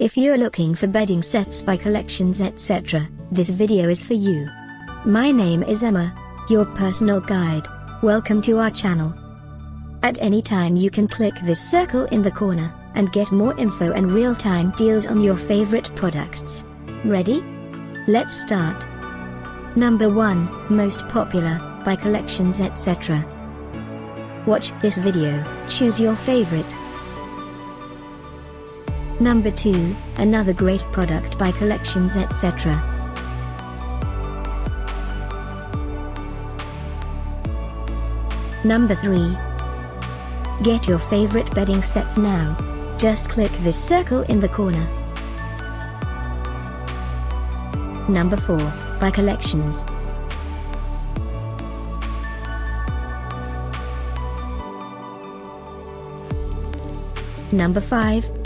If you're looking for bedding sets by collections etc., this video is for you. My name is Emma, your personal guide. Welcome to our channel. At any time you can click this circle in the corner, and get more info and real-time deals on your favorite products. Ready? Let's start. Number 1, Most Popular, by Collections etc. Watch this video, choose your favorite. Number 2, another great product by Collections etc. Number 3. Get your favorite bedding sets now. Just click this circle in the corner. Number 4, by Collections. Number 5,